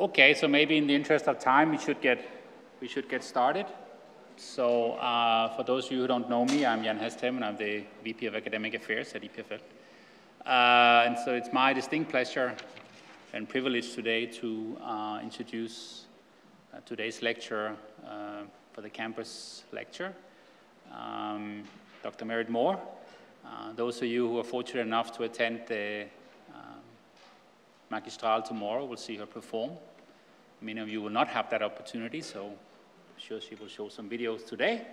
Okay, so maybe in the interest of time, we should get, we should get started. So uh, for those of you who don't know me, I'm Jan Hesthaven, and I'm the VP of Academic Affairs at EPFL. Uh, and so it's my distinct pleasure and privilege today to uh, introduce uh, today's lecture uh, for the campus lecture, um, Dr. Merritt Moore. Uh, those of you who are fortunate enough to attend the Magistrale tomorrow will see her perform. Many of you will not have that opportunity, so I'm sure she will show some videos today.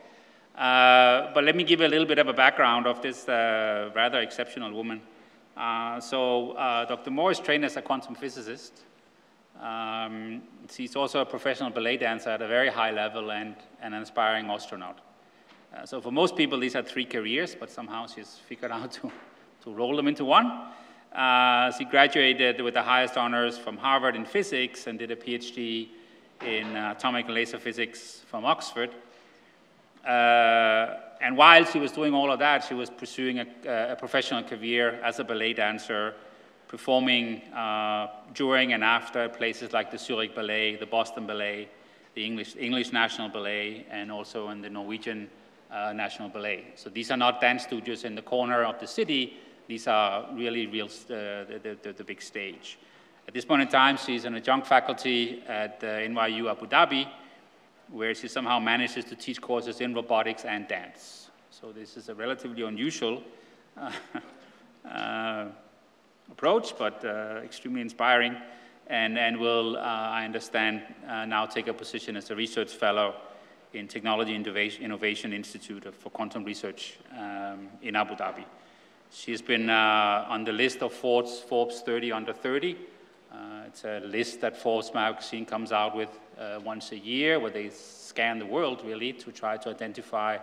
Uh, but let me give a little bit of a background of this uh, rather exceptional woman. Uh, so uh, Dr. Moore is trained as a quantum physicist. Um, she's also a professional ballet dancer at a very high level and, and an aspiring astronaut. Uh, so for most people, these are three careers, but somehow she's figured out to, to roll them into one. Uh, she graduated with the highest honors from Harvard in physics and did a PhD in uh, atomic laser physics from Oxford. Uh, and while she was doing all of that, she was pursuing a, a professional career as a ballet dancer, performing uh, during and after places like the Zurich Ballet, the Boston Ballet, the English, English National Ballet, and also in the Norwegian uh, National Ballet. So these are not dance studios in the corner of the city. These are really real, uh, the, the, the, big stage. At this point in time, she's an adjunct faculty at uh, NYU Abu Dhabi, where she somehow manages to teach courses in robotics and dance. So this is a relatively unusual uh, uh, approach, but uh, extremely inspiring, and, and will, uh, I understand, now take a position as a research fellow in Technology Innovation Institute for Quantum Research um, in Abu Dhabi. She's been uh, on the list of Forbes, Forbes 30 under 30. Uh, it's a list that Forbes magazine comes out with uh, once a year where they scan the world really to try to identify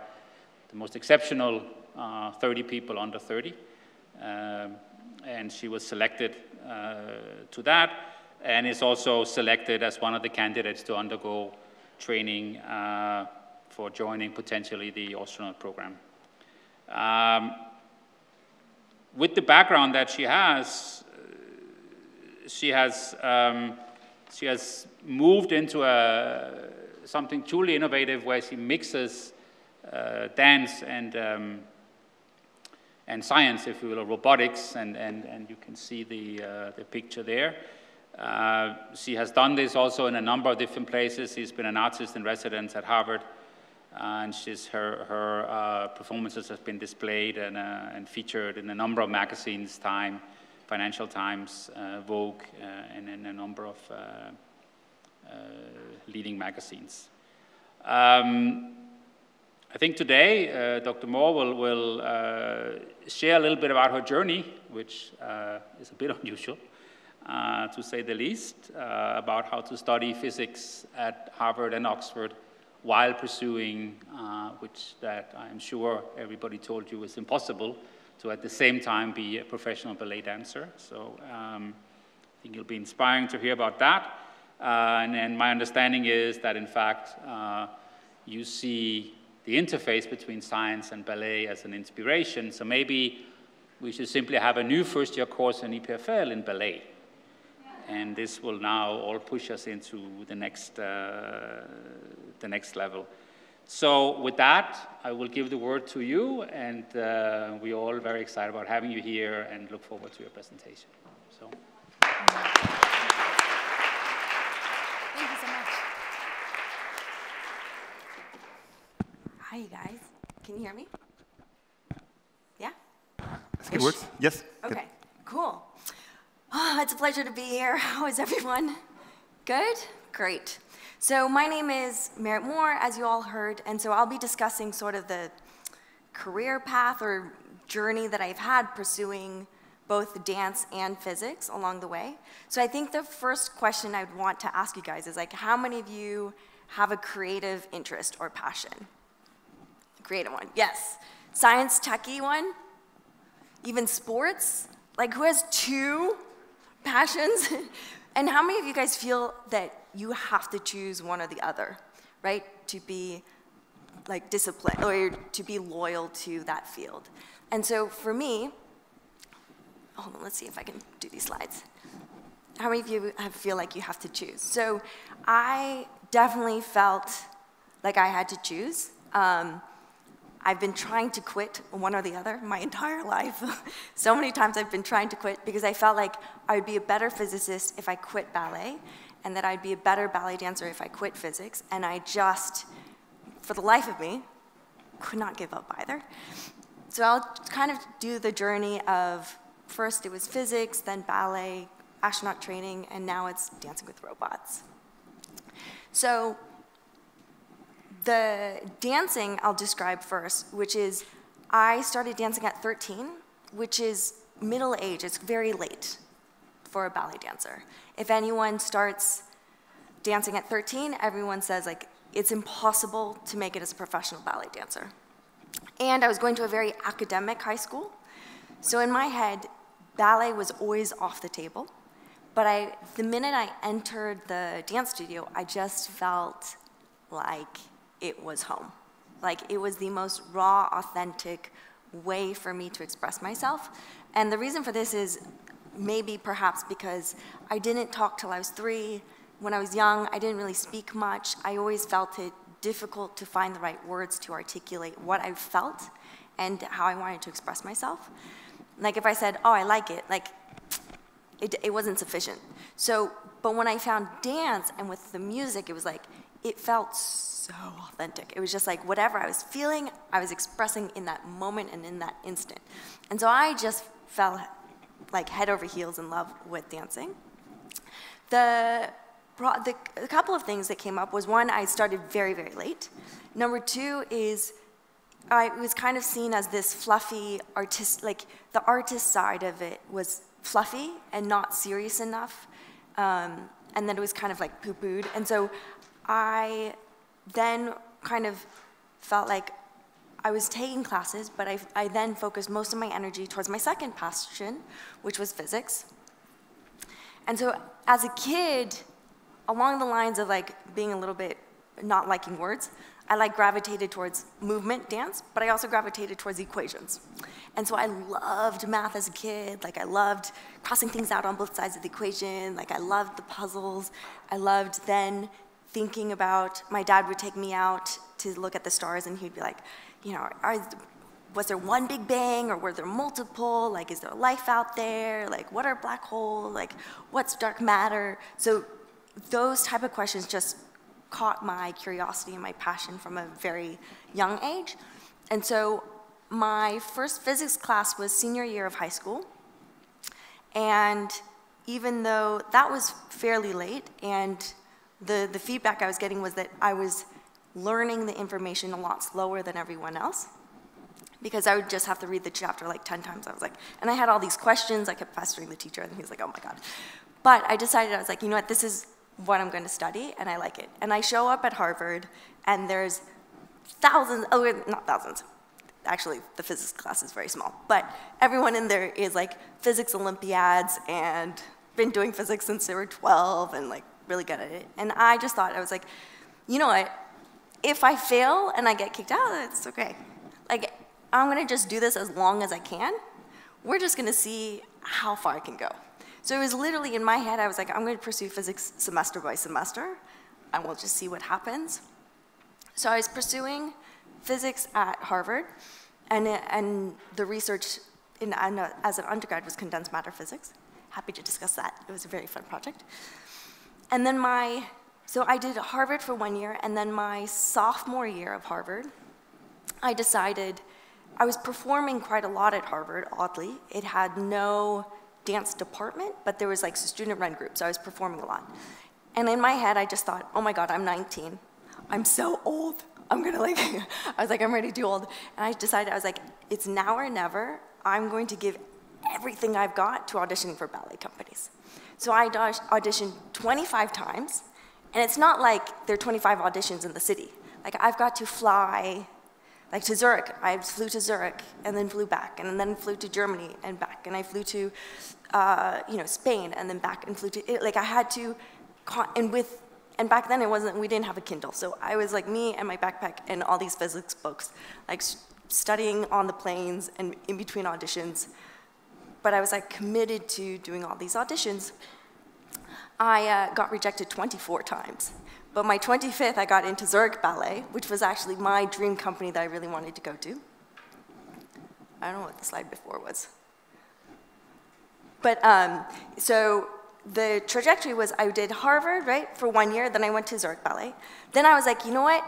the most exceptional uh, 30 people under 30. Um, and she was selected uh, to that and is also selected as one of the candidates to undergo training uh, for joining potentially the astronaut program. Um, with the background that she has, she has, um, she has moved into a, something truly innovative where she mixes uh, dance and, um, and science, if you will, or robotics, and, and, and you can see the, uh, the picture there. Uh, she has done this also in a number of different places. She's been an artist in residence at Harvard, and she's, her, her uh, performances have been displayed and, uh, and, featured in a number of magazines, Time, Financial Times, uh, Vogue, and in a number of leading magazines. Um, I think today Dr. Moore will, will share a little bit about her journey, which is a bit unusual uh, to say the least, uh, about how to study physics at Harvard and Oxford while pursuing, uh, which that I'm sure everybody told you is impossible, to at the same time be a professional ballet dancer. So um, I think it'll be inspiring to hear about that. Uh, and, and, my understanding is that, in fact, uh, you see the interface between science and ballet as an inspiration. So maybe we should simply have a new first year course in EPFL in ballet and this will now all push us into the next, uh, the next level. So with that, I will give the word to you, and uh, we're all very excited about having you here and look forward to your presentation. So. Thank you so much. Hi, you guys. Can you hear me? Yeah? It works. Yes. Okay, cool. Oh, it's a pleasure to be here. How is everyone? Good? Great. So my name is Merritt Moore, as you all heard, and so I'll be discussing sort of the career path or journey that I've had pursuing both dance and physics along the way. So I think the first question I'd want to ask you guys is like, how many of you have a creative interest or passion? Creative one, yes. Science techie one? Even sports? Like who has two passions. and how many of you guys feel that you have to choose one or the other, right? To be like disciplined or to be loyal to that field. And so for me, hold on, let's see if I can do these slides. how many of you have, feel like you have to choose? So I definitely felt like I had to choose. Um, I've been trying to quit one or the other my entire life. so many times I've been trying to quit because I felt like I would be a better physicist if I quit ballet, and that I'd be a better ballet dancer if I quit physics. And I just, for the life of me, could not give up either. So I'll kind of do the journey of first it was physics, then ballet, astronaut training, and now it's dancing with robots. So the dancing I'll describe first, which is I started dancing at 13, which is middle age. It's very late for a ballet dancer. If anyone starts dancing at 13, everyone says like it's impossible to make it as a professional ballet dancer. And I was going to a very academic high school. So in my head, ballet was always off the table. But I, the minute I entered the dance studio, I just felt like it was home. Like it was the most raw, authentic way for me to express myself. And the reason for this is maybe perhaps because I didn't talk till I was three. When I was young, I didn't really speak much. I always felt it difficult to find the right words to articulate what I felt and how I wanted to express myself. Like if I said, oh, I like it, like it, it wasn't sufficient. So, but when I found dance and with the music, it was like, it felt so authentic. It was just like whatever I was feeling, I was expressing in that moment and in that instant. And so I just fell like head over heels in love with dancing. The, the, a couple of things that came up was one, I started very, very late. Number two is I was kind of seen as this fluffy artist, like the artist side of it was fluffy and not serious enough. Um, and then it was kind of like poo-pooed. And so I then kind of felt like I was taking classes, but I, I then focused most of my energy towards my second passion, which was physics. And so as a kid, along the lines of like being a little bit not liking words, I like gravitated towards movement dance, but I also gravitated towards equations. And so I loved math as a kid. Like I loved crossing things out on both sides of the equation. Like I loved the puzzles. I loved then thinking about, my dad would take me out to look at the stars and he'd be like, you know, are, was there one big bang or were there multiple? Like, is there life out there? Like, what are black holes? Like, what's dark matter? So those type of questions just caught my curiosity and my passion from a very young age. And so my first physics class was senior year of high school. And even though that was fairly late and the, the feedback I was getting was that I was learning the information a lot slower than everyone else because I would just have to read the chapter like 10 times. I was like, and I had all these questions. I kept pestering the teacher, and he was like, oh my God. But I decided, I was like, you know what, this is what I'm going to study, and I like it. And I show up at Harvard, and there's thousands, oh, not thousands, actually, the physics class is very small, but everyone in there is like physics Olympiads and been doing physics since they were 12 and like really good at it. And I just thought, I was like, you know what? If I fail and I get kicked out, it's okay. Like, I'm gonna just do this as long as I can. We're just gonna see how far I can go. So it was literally in my head, I was like, I'm gonna pursue physics semester by semester, and we'll just see what happens. So I was pursuing physics at Harvard, and, and the research in, uh, as an undergrad was condensed matter physics. Happy to discuss that. It was a very fun project. And then my, so I did Harvard for one year, and then my sophomore year of Harvard, I decided, I was performing quite a lot at Harvard, oddly. It had no dance department, but there was like student-run groups, so I was performing a lot. And in my head, I just thought, oh my God, I'm 19. I'm so old. I'm gonna like, I was like, I'm ready to do old. And I decided, I was like, it's now or never. I'm going to give everything I've got to auditioning for ballet companies. So I auditioned 25 times, and it's not like there are 25 auditions in the city. Like I've got to fly, like to Zurich. I flew to Zurich and then flew back, and then flew to Germany and back, and I flew to, uh, you know, Spain and then back and flew to. Like I had to, and with, and back then it wasn't. We didn't have a Kindle, so I was like me and my backpack and all these physics books, like studying on the planes and in between auditions but I was like committed to doing all these auditions. I uh, got rejected 24 times. But my 25th, I got into Zurich Ballet, which was actually my dream company that I really wanted to go to. I don't know what the slide before was. But um, so the trajectory was I did Harvard, right, for one year, then I went to Zurich Ballet. Then I was like, you know what?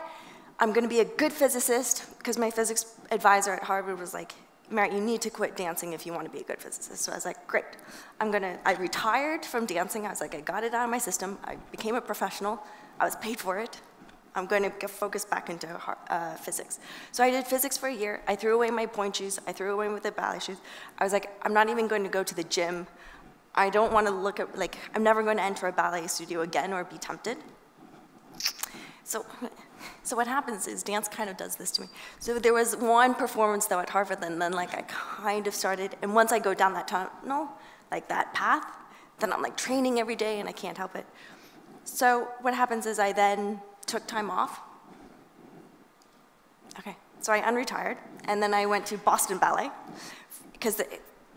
I'm going to be a good physicist because my physics advisor at Harvard was like, Merritt, you need to quit dancing if you want to be a good physicist. So I was like, great. I'm gonna, I retired from dancing. I was like, I got it out of my system. I became a professional. I was paid for it. I'm going to focus back into uh, physics. So I did physics for a year. I threw away my pointe shoes. I threw away the ballet shoes. I was like, I'm not even going to go to the gym. I don't want to look at, like, I'm never going to enter a ballet studio again or be tempted. So so what happens is dance kind of does this to me. So there was one performance though at Harvard, and then like I kind of started, and once I go down that tunnel, like that path, then I'm like training every day and I can't help it. So what happens is I then took time off. Okay, so I unretired, and then I went to Boston Ballet, because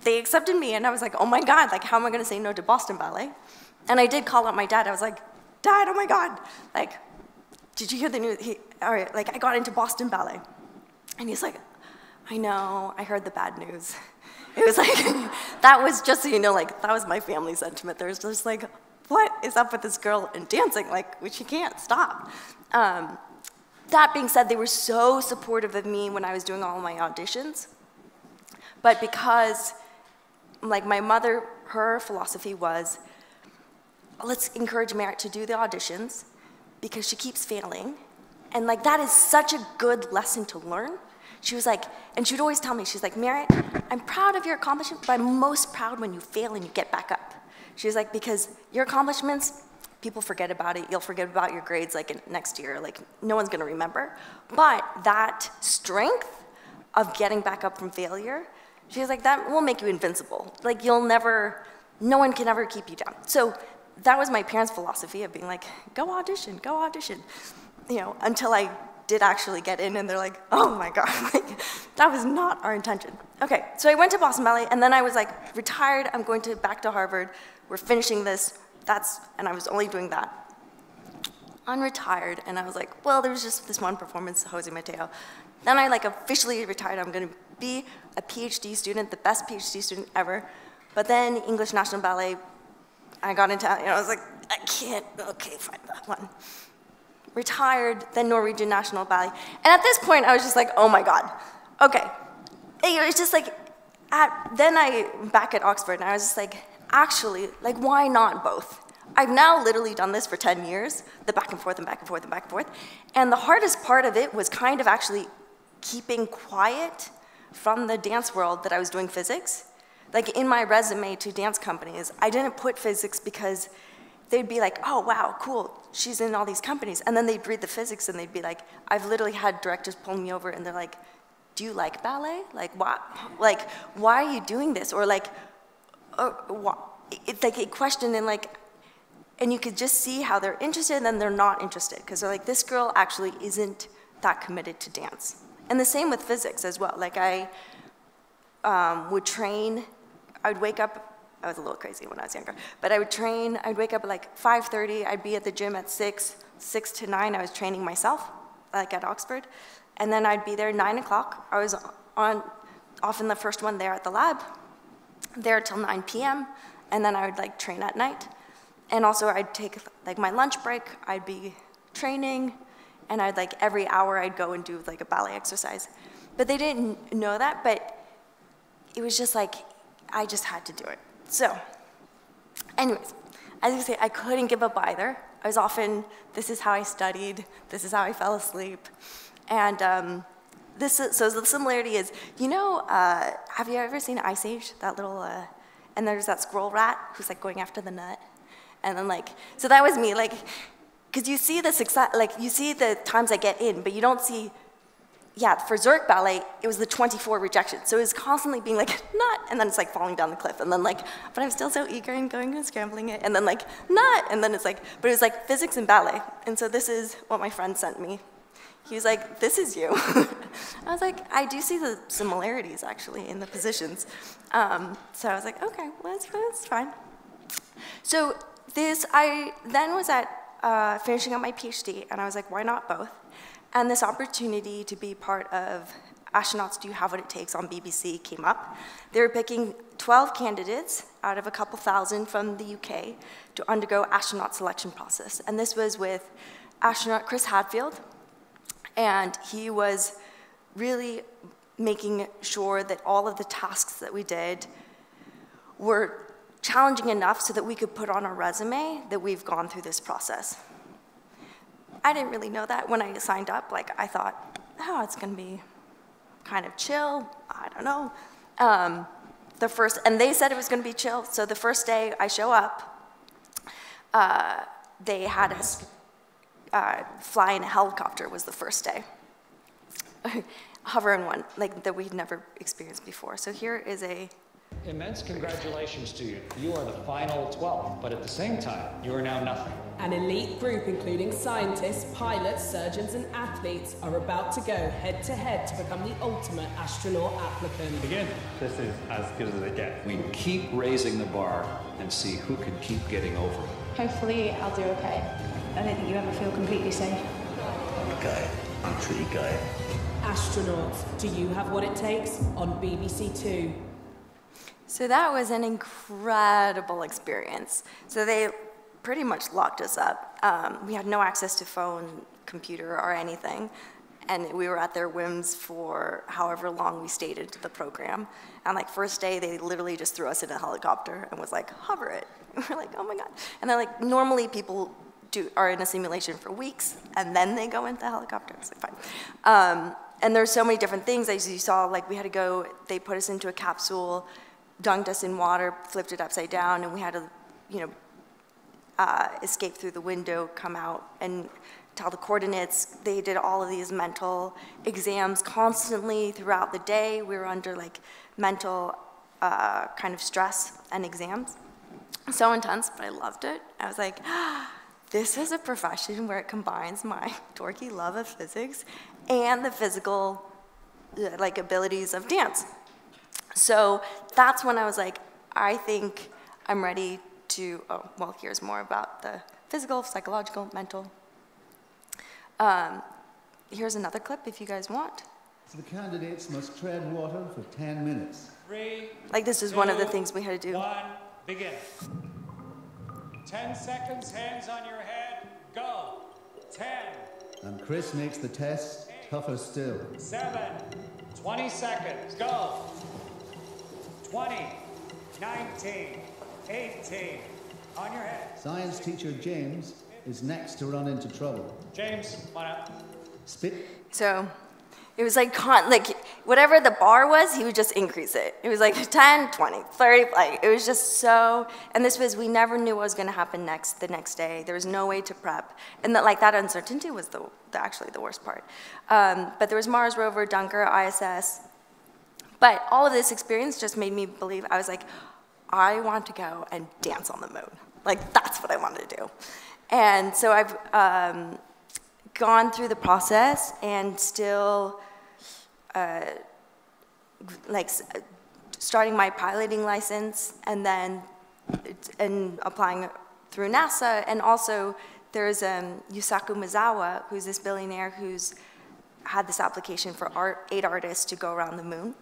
they, accepted me, and I was like, oh my God, like how am I gonna say no to Boston Ballet? And I did call up my dad, I was like, Dad, oh my God, like did you hear the news? He, all right, like I got into Boston Ballet. And he's like, I know, I heard the bad news. It was like, that was just so you know, like, that was my family sentiment. There's just like, what is up with this girl and dancing? Like, which she can't stop. Um, that being said, they were so supportive of me when I was doing all my auditions. But because, like, my mother, her philosophy was, let's encourage Merritt to do the auditions, because she keeps failing. And like that is such a good lesson to learn. She was like, and she would always tell me, she's like, Merritt, I'm proud of your accomplishment, but I'm most proud when you fail and you get back up. She was like, because your accomplishments, people forget about it. You'll forget about your grades like next year. Like no one's gonna remember. But that strength of getting back up from failure, she was like, that will make you invincible. Like you'll never, no one can ever keep you down. So that was my parents' philosophy of being like, go audition, go audition. You know, until I did actually get in and they're like, oh my God, like, that was not our intention. Okay, so I went to Boston Ballet and then I was like, retired, I'm going to back to Harvard, we're finishing this, that's, and I was only doing that. Unretired, and I was like, well, there was just this one performance, Jose Mateo. Then I like officially retired, I'm gonna be a PhD student, the best PhD student ever. But then English National Ballet I got into, you know, I was like, I can't, okay, fine, that one. Retired, then Norwegian National Ballet. And at this point, I was just like, oh my God, okay. It was just like, at, then I, back at Oxford, and I was just like, actually, like, why not both? I've now literally done this for 10 years, the back and forth and back and forth and back and forth. And the hardest part of it was kind of actually keeping quiet from the dance world that I was doing physics like in my resume to dance companies, I didn't put physics because they'd be like, oh, wow, cool, she's in all these companies. And then they'd read the physics and they'd be like, I've literally had directors pull me over and they're like, do you like ballet? Like, why, like, why are you doing this? Or like, or, why? it's like a question and like, and you could just see how they're interested and then they're not interested because they're like, this girl actually isn't that committed to dance. And the same with physics as well. Like I um, would train I would wake up, I was a little crazy when I was younger, but I would train, I'd wake up at like 5.30, I'd be at the gym at 6, 6 to 9, I was training myself, like at Oxford, and then I'd be there 9 o'clock, I was on, often the first one there at the lab, there till 9 p.m., and then I would like train at night. And also I'd take like my lunch break, I'd be training, and I'd like every hour I'd go and do like a ballet exercise. But they didn't know that, but it was just like I just had to do it. So, anyways, as you say, I couldn't give up either. I was often, this is how I studied, this is how I fell asleep. And um, this is, so the similarity is, you know, uh, have you ever seen Ice Age? That little, uh, and there's that squirrel rat who's like going after the nut. And then like, so that was me, like, because you see the success, like you see the times I get in, but you don't see yeah, for Zurich Ballet, it was the 24 rejections. So it was constantly being like, not, and then it's like falling down the cliff. And then like, but I'm still so eager and going and scrambling it. And then like, not, and then it's like, but it was like physics and ballet. And so this is what my friend sent me. He was like, this is you. I was like, I do see the similarities actually in the positions. Um, so I was like, okay, well, that's, that's fine. So this, I then was at uh, finishing up my PhD, and I was like, why not both? And this opportunity to be part of Astronauts Do You Have What It Takes on BBC came up. They were picking 12 candidates out of a couple thousand from the UK to undergo astronaut selection process. And this was with astronaut Chris Hadfield, and he was really making sure that all of the tasks that we did were challenging enough so that we could put on our resume that we've gone through this process. I didn't really know that when I signed up. Like, I thought, oh, it's going to be kind of chill. I don't know. Um, the first, and they said it was going to be chill. So the first day I show up, uh, they had us uh, fly in a helicopter. Was the first day. Hover in one, like that we'd never experienced before. So here is a Immense congratulations to you. You are the final 12, but at the same time, you are now nothing. An elite group, including scientists, pilots, surgeons, and athletes, are about to go head to head to become the ultimate astronaut applicant. Begin. This is as good as it gets. We keep raising the bar and see who can keep getting over it. Hopefully, I'll do okay. I don't think you ever feel completely safe. I'm a guy. I'm a tree guy. Astronauts, do you have what it takes on BBC Two? So that was an incredible experience. So they pretty much locked us up. Um, we had no access to phone, computer, or anything. And we were at their whims for however long we stayed into the program. And like first day, they literally just threw us in a helicopter and was like, hover it. And we're like, oh my God. And they're like, normally people do, are in a simulation for weeks and then they go into the helicopter. It's like, fine. Um, and there's so many different things. As you saw, like we had to go, they put us into a capsule dunked us in water, flipped it upside down, and we had to, you know, uh, escape through the window, come out, and tell the coordinates. They did all of these mental exams constantly throughout the day. We were under like mental uh, kind of stress and exams. So intense, but I loved it. I was like, this is a profession where it combines my dorky love of physics and the physical uh, like abilities of dance. So that's when I was like, I think I'm ready to, oh, well, here's more about the physical, psychological, mental. Um, here's another clip if you guys want. So the candidates must tread water for 10 minutes. Three, like this is two, one of the things we had to do. One, begin. 10 seconds, hands on your head, go. 10. And Chris makes the test tougher still. 7, 20 seconds, go. 20, 19, 18. On your head. Science teacher James is next to run into trouble. James, on up. Spit. So it was like, con- like whatever the bar was, he would just increase it. It was like 10, 20, 30, like it was just so, and this was, we never knew what was gonna happen next, the next day. There was no way to prep. And that, like that uncertainty was the, the actually the worst part. Um, but there was Mars rover, Dunker, ISS, but all of this experience just made me believe, I was like, I want to go and dance on the moon. Like, that's what I want to do. And so I've um, gone through the process and still, uh, like, starting my piloting license and then and applying through NASA. And also, there's um, Yusaku Maezawa, who's this billionaire who's had this application for art, eight artists to go around the moon.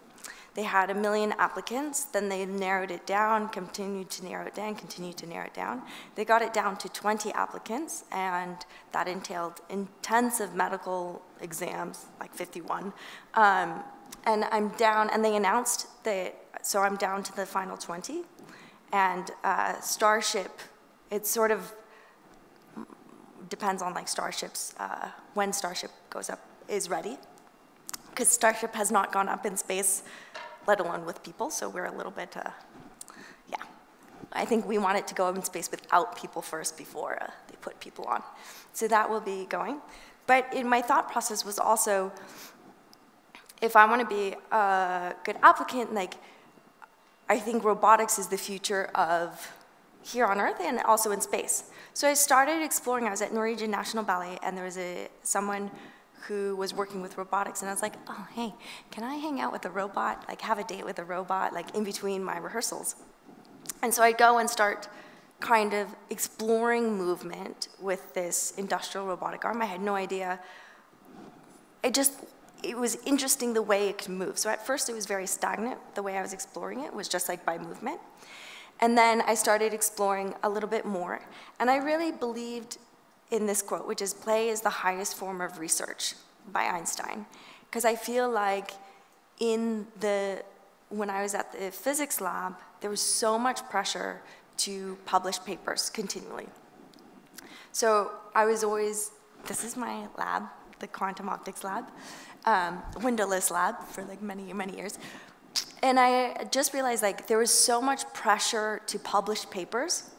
They had a million applicants, then they narrowed it down, continued to narrow it down, continued to narrow it down. They got it down to 20 applicants, and that entailed intensive medical exams, like 51. Um, and I'm down, and they announced that, so I'm down to the final 20. And uh, Starship, it's sort of depends on like Starship's, uh, when Starship goes up, is ready. Because Starship has not gone up in space let alone with people. So we're a little bit, uh, yeah. I think we want it to go up in space without people first before uh, they put people on. So that will be going. But in my thought process was also, if I want to be a good applicant, like, I think robotics is the future of here on Earth and also in space. So I started exploring. I was at Norwegian National Ballet, and there was a someone who was working with robotics, and I was like, oh, hey, can I hang out with a robot, like have a date with a robot, like in between my rehearsals? And so I'd go and start kind of exploring movement with this industrial robotic arm. I had no idea. It just, it was interesting the way it could move. So at first it was very stagnant. The way I was exploring it was just like by movement. And then I started exploring a little bit more. And I really believed in this quote, which is play is the highest form of research by Einstein. Because I feel like in the, when I was at the physics lab, there was so much pressure to publish papers continually. So I was always, this is my lab, the quantum optics lab, um, windowless lab for like many, many years. And I just realized like there was so much pressure to publish papers.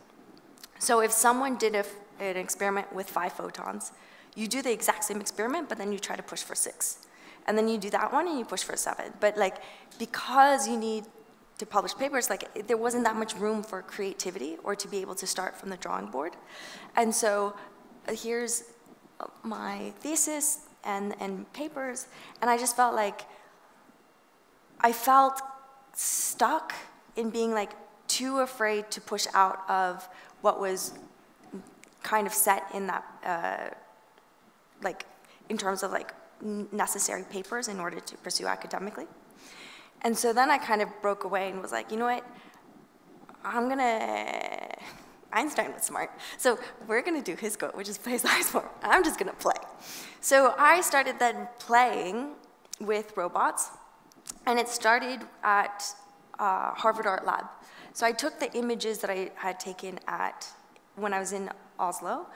So if someone did a, an experiment with five photons, you do the exact same experiment, but then you try to push for six. And then you do that one and you push for seven. But like, because you need to publish papers, like there wasn't that much room for creativity or to be able to start from the drawing board. And so uh, here's my thesis and, and papers, and I just felt like I felt stuck in being like too afraid to push out of what was kind of set in that, uh, like in terms of like necessary papers in order to pursue academically. And so then I kind of broke away and was like, you know what? I'm gonna, Einstein was smart. So we're gonna do his quote, which is play form. I'm just gonna play. So I started then playing with robots, and it started at uh, Harvard Art Lab. So I took the images that I had taken at, when I was in Oslo,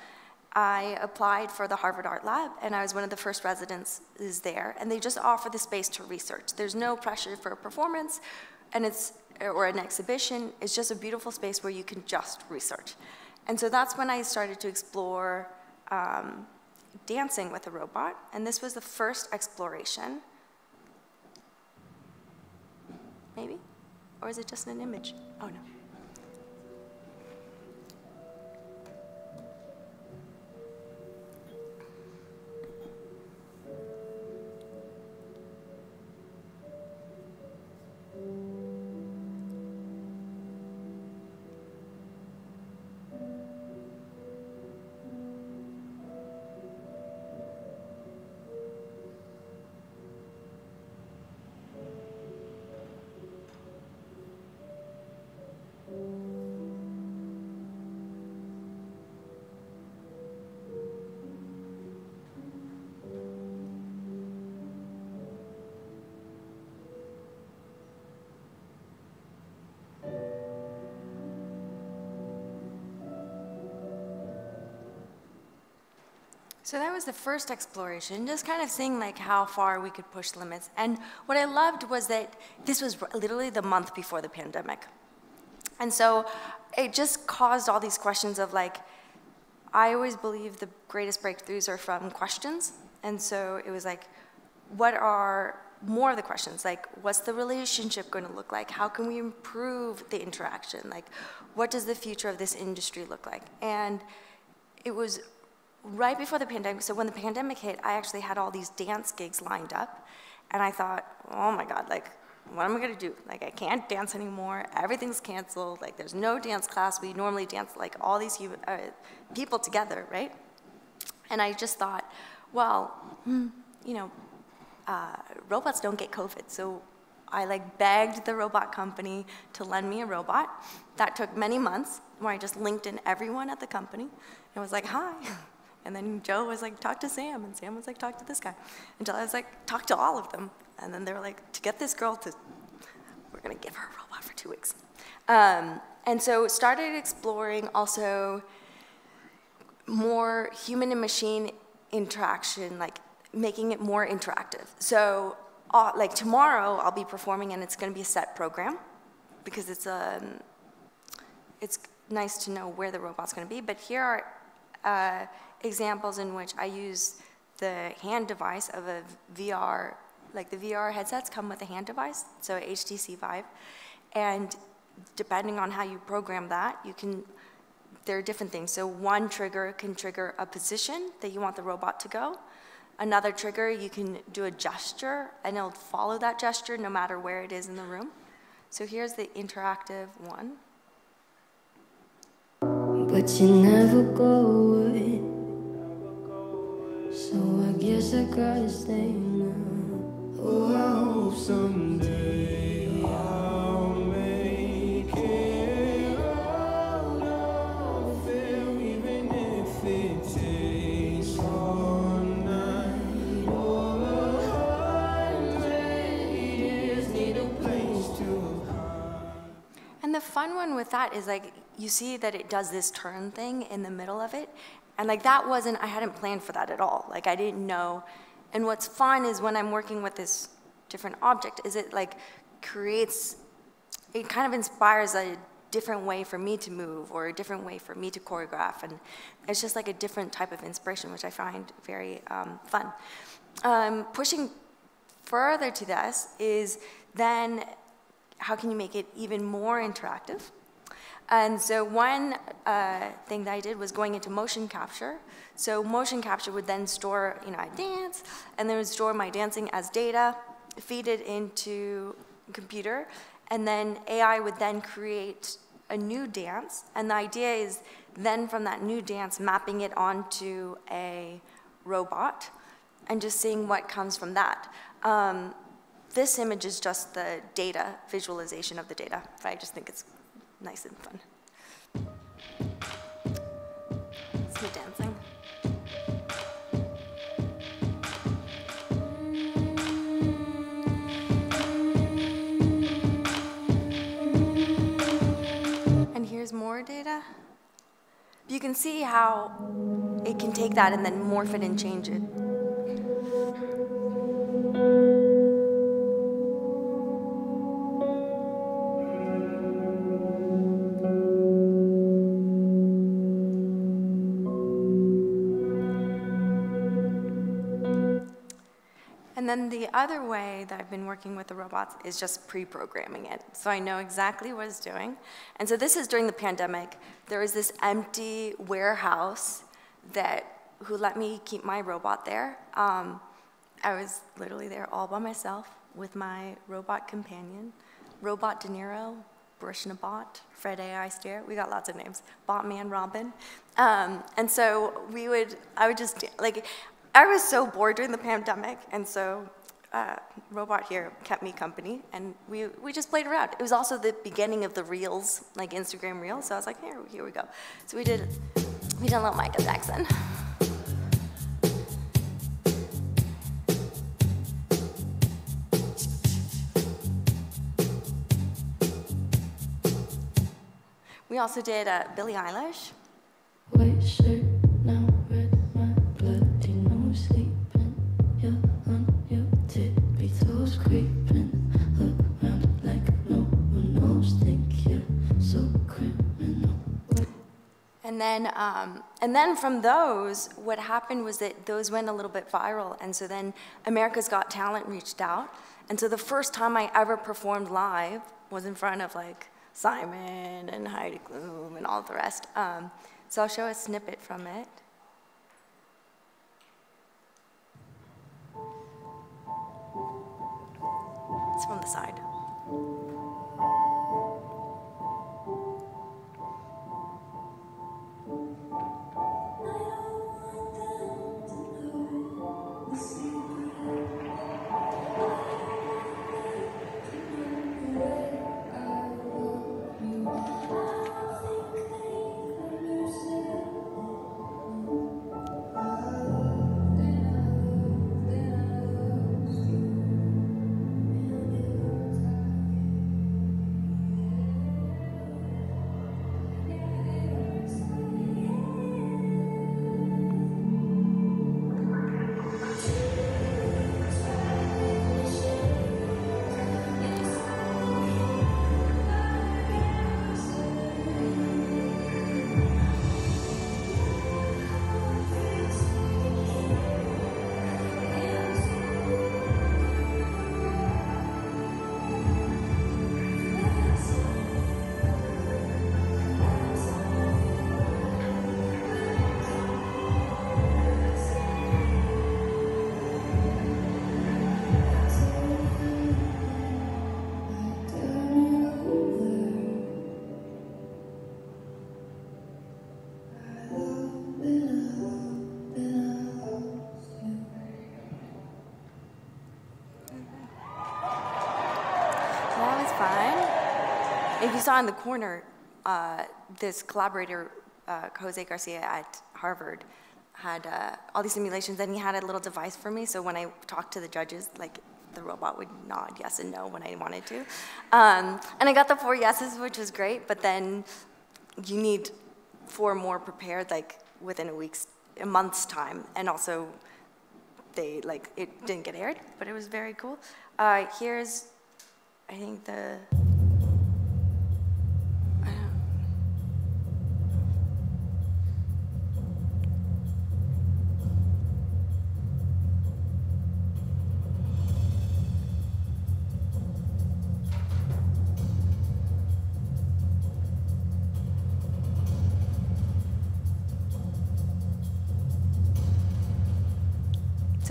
I applied for the Harvard Art Lab, and I was one of the first residents there, and they just offer the space to research. There's no pressure for a performance, and it's, or an exhibition. It's just a beautiful space where you can just research. And so that's when I started to explore um, dancing with a robot, and this was the first exploration. Maybe? Or is it just an image? Oh no. So that was the first exploration, just kind of seeing like how far we could push limits. And what I loved was that this was literally the month before the pandemic. And so it just caused all these questions of like, I always believe the greatest breakthroughs are from questions. And so it was like, what are more of the questions? Like, what's the relationship going to look like? How can we improve the interaction? Like, what does the future of this industry look like? And it was right before the pandemic, so when the pandemic hit, I actually had all these dance gigs lined up. And I thought, oh my God, like, what am I gonna do? Like, I can't dance anymore. Everything's canceled. Like, there's no dance class. We normally dance like all these human, uh, people together, right? And I just thought, well, hmm, you know, uh, robots don't get COVID. So I like begged the robot company to lend me a robot. That took many months where I just linked in everyone at the company and was like, hi. And then Joe was like, talk to Sam. And Sam was like, talk to this guy. Until I was like, talk to all of them. And then they were like, to get this girl to, we're going to give her a robot for two weeks. Um, and so started exploring also more human and machine interaction, like making it more interactive. So uh, like tomorrow I'll be performing and it's going to be a set program because it's, um, it's nice to know where the robot's going to be. But here are uh, examples in which I use the hand device of a VR, like the VR headsets come with a hand device, so HTC Vive, and depending on how you program that, you can, there are different things. So one trigger can trigger a position that you want the robot to go. Another trigger, you can do a gesture, and it'll follow that gesture no matter where it is in the room. So here's the interactive one. but you never go away. So I guess I gotta stay now. Oh, I hope someday I'll make a place to And the fun one with that is like you see that it does this turn thing in the middle of it. And like that wasn't I hadn't planned for that at all. Like I didn't know. And what's fun is when I'm working with this different object is it like creates it kind of inspires a different way for me to move or a different way for me to choreograph and it's just like a different type of inspiration which i find very um, fun um, pushing further to this is then how can you make it even more interactive? And so one uh, thing that I did was going into motion capture. So motion capture would then store, you know, I dance, and then would store my dancing as data, feed it into computer, and then AI would then create a new dance. And the idea is then from that new dance, mapping it onto a robot and just seeing what comes from that. Um, this image is just the data, visualization of the data, but I just think it's nice and fun. It's me dancing. And here's more data. You can see how it can take that and then morph it and change it. Then the other way that I've been working with the robots is just pre-programming it. So I know exactly what it's doing. And so this is during the pandemic. There was this empty warehouse that who let me keep my robot there. Um, I was literally there all by myself with my robot companion, Robot De Niro, Barishnabot, Fred AI Stare. We got lots of names. Botman Robin. Um, and so we would, I would just, like, I was so bored during the pandemic, and so uh, Robot here kept me company, and we, we just played around. It was also the beginning of the Reels, like Instagram Reels, so I was like, here, here we go. So we did, we did a little Michael Jackson. We also did uh, Billie Eilish. And then, um, and then from those, what happened was that those went a little bit viral. And so then America's Got Talent reached out. And so the first time I ever performed live was in front of like Simon and Heidi Klum and all the rest. Um, so I'll show a snippet from it. It's from the side. Saw in the corner, uh, this collaborator, uh, Jose Garcia at Harvard, had uh, all these simulations, and he had a little device for me. So when I talked to the judges, like the robot would nod yes and no when I wanted to. Um, and I got the four yeses, which was great. But then you need four more prepared, like within a week's, a month's time, and also they like it didn't get aired, but it was very cool. Uh, here's, I think the.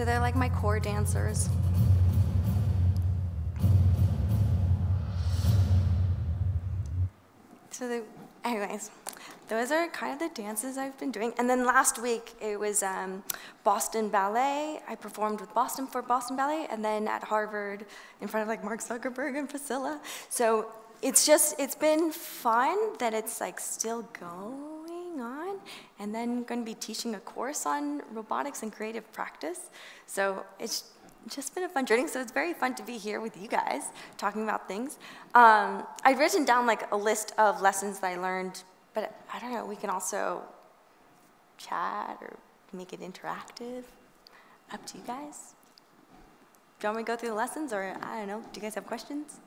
So they're like my core dancers. So the, anyways, those are kind of the dances I've been doing. And then last week it was um, Boston Ballet. I performed with Boston for Boston Ballet, and then at Harvard in front of like Mark Zuckerberg and Priscilla. So it's just it's been fun that it's like still going and then going to be teaching a course on robotics and creative practice. So it's just been a fun journey. So it's very fun to be here with you guys talking about things. Um, I've written down like a list of lessons that I learned, but I don't know. We can also chat or make it interactive. Up to you guys. Do you want me to go through the lessons, or I don't know? Do you guys have questions?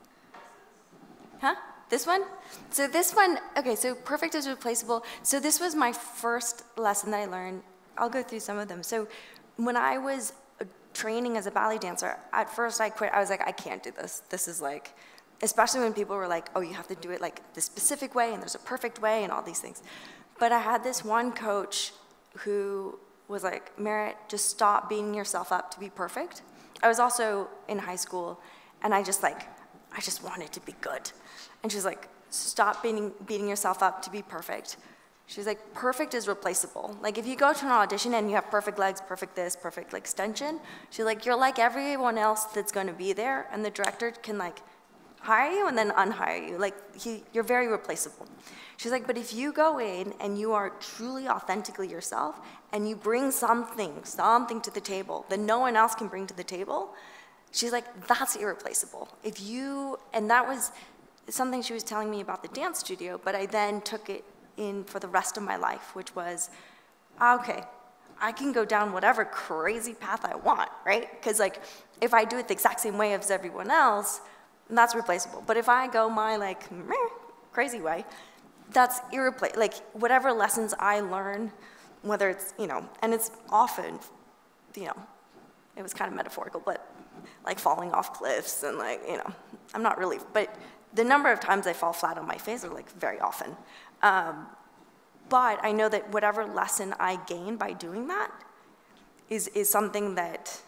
Huh? This one? So this one, okay, so perfect is replaceable. So this was my first lesson that I learned. I'll go through some of them. So when I was training as a ballet dancer, at first I quit. I was like, I can't do this. This is like, especially when people were like, oh, you have to do it like the specific way and there's a perfect way and all these things. But I had this one coach who was like, Merritt, just stop beating yourself up to be perfect. I was also in high school and I just like, I just wanted to be good. And she's like, stop beating, beating yourself up to be perfect. She's like, perfect is replaceable. Like, if you go to an audition and you have perfect legs, perfect this, perfect like, extension, she's like, you're like everyone else that's going to be there, and the director can like hire you and then unhire you. Like, he, you're very replaceable. She's like, but if you go in and you are truly authentically yourself and you bring something, something to the table that no one else can bring to the table, she's like, that's irreplaceable. If you, and that was something she was telling me about the dance studio, but I then took it in for the rest of my life, which was, okay, I can go down whatever crazy path I want, right? Because like, if I do it the exact same way as everyone else, that's replaceable. But if I go my like crazy way, that's irreplaceable. Like whatever lessons I learn, whether it's you know, and it's often, you know, it was kind of metaphorical, but like falling off cliffs and like you know, I'm not really, but the number of times I fall flat on my face are like very often. Um, but I know that whatever lesson I gain by doing that is, is something that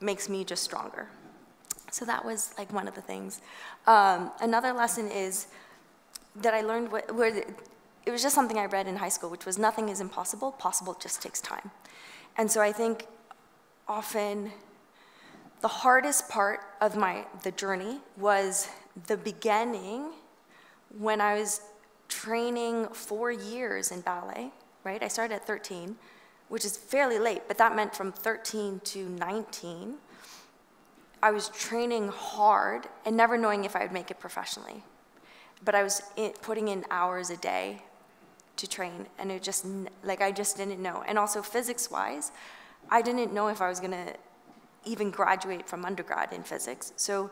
makes me just stronger. So that was like one of the things. Um, another lesson is that I learned wh- where the- it was just something I read in high school, which was nothing is impossible, possible just takes time. And so I think often the hardest part of my the journey was the beginning when I was training four years in ballet, right? I started at 13, which is fairly late, but that meant from 13 to 19. I was training hard and never knowing if I would make it professionally. But I was in, putting in hours a day to train, and it just, like, I just didn't know. And also, physics wise, I didn't know if I was gonna even graduate from undergrad in physics. So,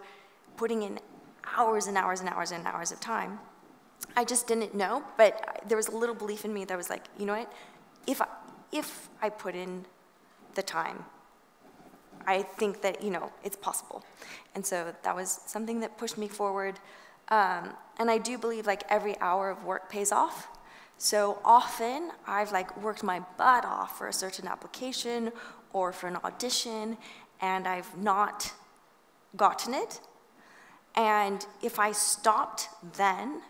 putting in hours and hours and hours and hours of time, I just didn't know. But there was a little belief in me that was like, you know what? If I, if I put in the time, I think that, you know, it's possible. And so that was something that pushed me forward. Um, and I do believe like every hour of work pays off. So often I've like worked my butt off for a certain application or for an audition, and I've not gotten it. And if I stopped then,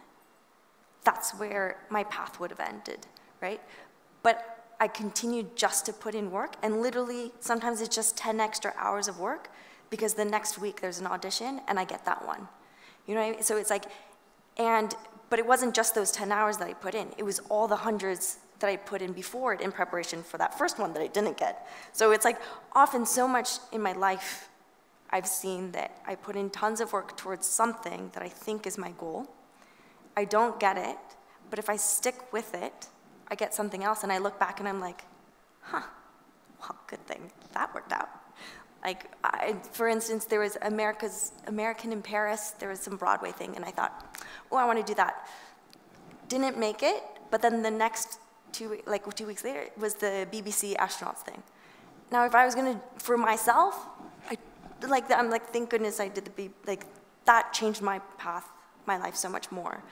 that's where my path would have ended, right? But I continued just to put in work, and literally, sometimes it's just 10 extra hours of work because the next week there's an audition and I get that one. You know what I mean? So it's like, and, but it wasn't just those 10 hours that I put in. It was all the hundreds that I put in before it in preparation for that first one that I didn't get. So it's like often so much in my life I've seen that I put in tons of work towards something that I think is my goal. I don't get it, but if I stick with it, I get something else, and I look back and I'm like, huh, well, good thing that worked out. Like, I, for instance, there was America's American in Paris. There was some Broadway thing, and I thought, oh, I want to do that. Didn't make it, but then the next two, like two weeks later, was the BBC astronauts thing. Now, if I was gonna, for myself, I, like, I'm like, thank goodness I did the, B, like, that changed my path, my life so much more.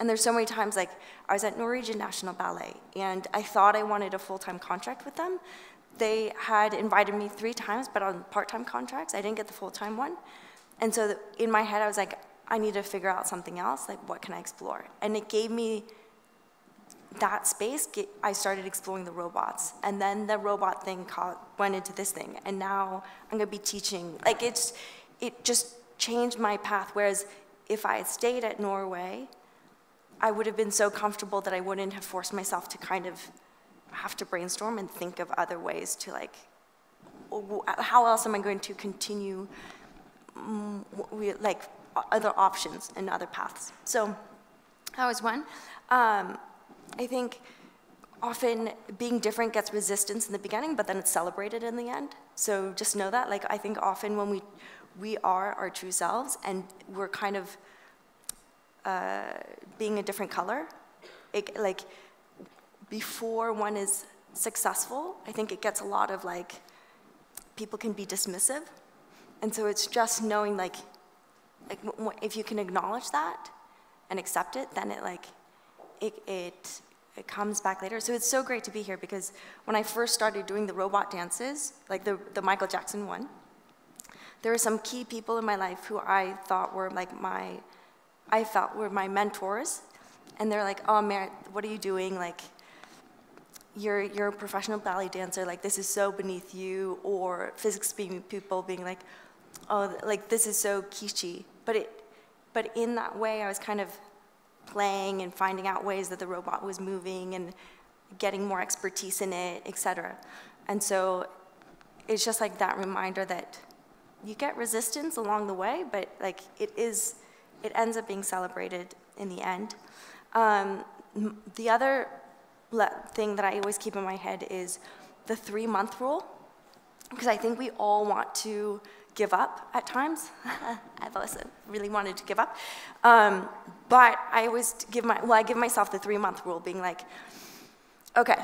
And there's so many times, like, I was at Norwegian National Ballet, and I thought I wanted a full-time contract with them. They had invited me three times, but on part-time contracts. I didn't get the full-time one. And so in my head, I was like, I need to figure out something else, like, what can I explore? And it gave me that space, I started exploring the robots. And then the robot thing went into this thing. And now I'm going to be teaching. Like, it's, it just changed my path. Whereas if I had stayed at Norway, I would have been so comfortable that I wouldn't have forced myself to kind of have to brainstorm and think of other ways to, like, how else am I going to continue, mm, like, other options and other paths. So that was one. Um, I think often being different gets resistance in the beginning, but then it's celebrated in the end. So just know that. Like I think often when we we are our true selves and we're kind of uh, being a different color, it, like before one is successful, I think it gets a lot of like people can be dismissive, and so it's just knowing like like if you can acknowledge that and accept it, then it like it, it, it comes back later. So it's so great to be here because when I first started doing the robot dances, like the, the Michael Jackson one, there were some key people in my life who I thought were like my, I felt were my mentors. And they're like, oh, Merritt, what are you doing? Like, you're, you're a professional ballet dancer, like this is so beneath you, or physics being people being like, oh, like this is so kitschy. But it, but in that way, I was kind of playing and finding out ways that the robot was moving and getting more expertise in it, etc. And so it's just like that reminder that you get resistance along the way, but like it is, it ends up being celebrated in the end. Um, the other thing that I always keep in my head is the three month rule, because I think we all want to give up at times. I've also really wanted to give up. Um, but I always give my, well, I give myself the three month rule, being like, okay,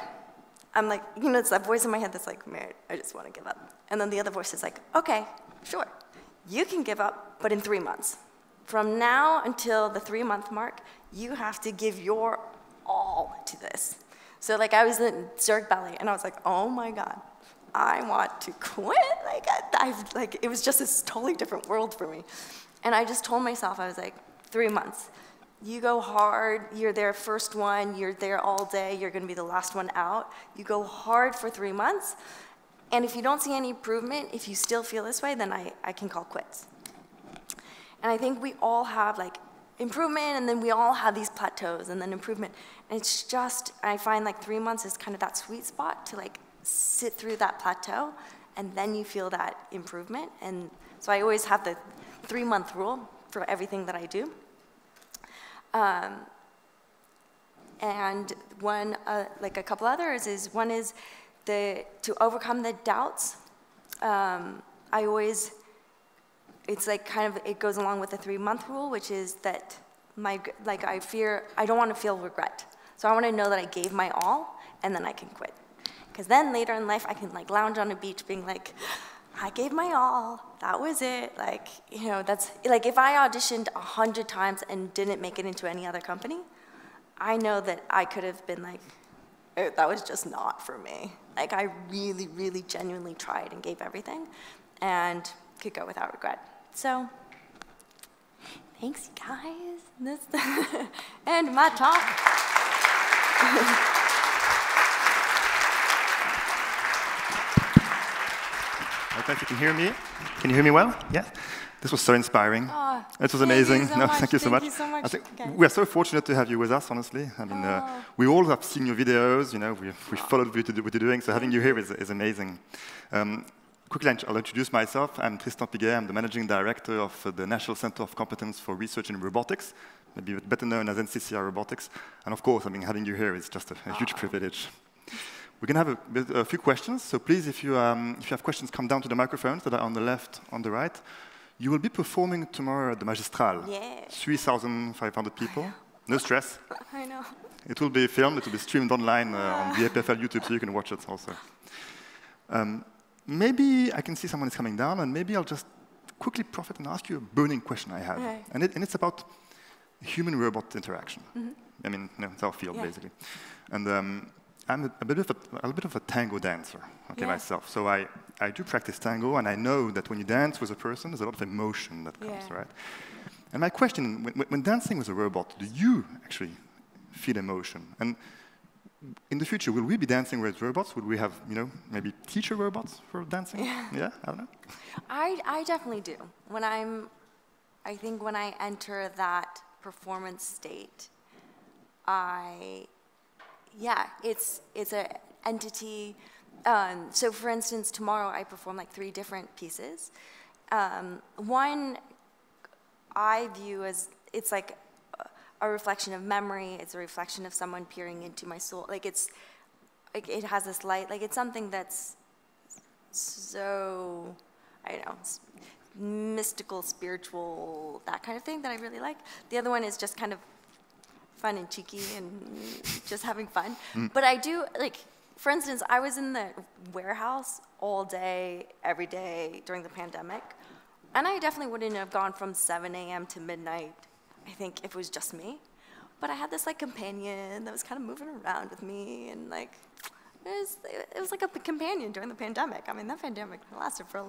I'm like, you know, it's that voice in my head that's like, Merritt, I just want to give up. And then the other voice is like, okay, sure, you can give up, but in three months. From now until the three month mark, you have to give your all to this. So like I was in Zurich Ballet and I was like, oh my God, I want to quit. Like, I, have like, it was just this totally different world for me. And I just told myself, I was like, three months. You go hard, you're there first one, you're there all day, you're gonna be the last one out. You go hard for three months, and if you don't see any improvement, if you still feel this way, then I, I can call quits. And I think we all have like improvement, and then we all have these plateaus, and then improvement. And it's just, I find like three months is kind of that sweet spot to like sit through that plateau, and then you feel that improvement. And so I always have the three month rule for everything that I do. Um, and one, uh, like a couple others, is one is the to overcome the doubts. Um, I always, it's like kind of it goes along with the three month rule, which is that my like I fear I don't want to feel regret. So I want to know that I gave my all, and then I can quit. Because then later in life, I can like lounge on a beach being like, I gave my all, that was it. Like, you know, that's like if I auditioned a hundred times and didn't make it into any other company, I know that I could have been like, oh, that was just not for me. Like, I really, really genuinely tried and gave everything and could go without regret. So, thanks, you guys. And my talk. I hope you can hear me. Can you hear me well? Yeah? This was so inspiring. Oh, It was Thank you amazing. so no, much. thank you so Thank much. you so much, I think guys. we are so fortunate to have you with us. Honestly, I mean, uh, Oh. we all have seen your videos. You know, we we followed what you- what you're doing. So having you here is, is amazing. Um, quickly, I'll introduce myself. I'm Tristan Piguet. I'm the managing director of uh, the National Center of Competence for Research in Robotics, maybe better known as NCCR Robotics. And of course, I mean, having you here is just a, a huge privilege. We're going to have a, a few questions, so please, if you, um, if you have questions, come down to the microphones that are on the left, on the right. You will be performing tomorrow at the Magistrale. Yeah. 3,500 people. No stress. I know. It will be filmed, it will be streamed online uh, on the EPFL YouTube, so you can watch it also. Um, maybe I can see someone is coming down, and maybe I'll just quickly profit and ask you a burning question I have. And, it, and it's about human-robot interaction. Mhm. I mean, know, it's our field, Yeah. basically. And um, I'm a, a bit of a, a bit of a tango dancer, okay, Yeah. myself. So I, I do practice tango, and I know that when you dance with a person, there's a lot of emotion that comes, Yeah. right? And my question, when, when- dancing with a robot, do you actually feel emotion? And in the future, will we be dancing with robots? Will we have, you know, maybe teacher robots for dancing? Yeah. Yeah, I don't know. I, I definitely do. When I'm, I think when I enter that performance state, I, yeah, it's it's a entity. Um, so, for instance, tomorrow I perform like three different pieces. Um, one I view as it's like a- a reflection of memory. It's a reflection of someone peering into my soul. Like it's, like it has this light. Like it's something that's so, I don't know, mystical, spiritual, that kind of thing that I really like. The other one is just kind of fun and cheeky and just having fun. Mm. But I do, like, for instance, I was in the warehouse all day, every day during the pandemic. And I definitely wouldn't have gone from 7 a.m. to midnight, I think, if it was just me. But I had this like companion that was kind of moving around with me and like, it was, it was like a companion during the pandemic. I mean, that pandemic lasted for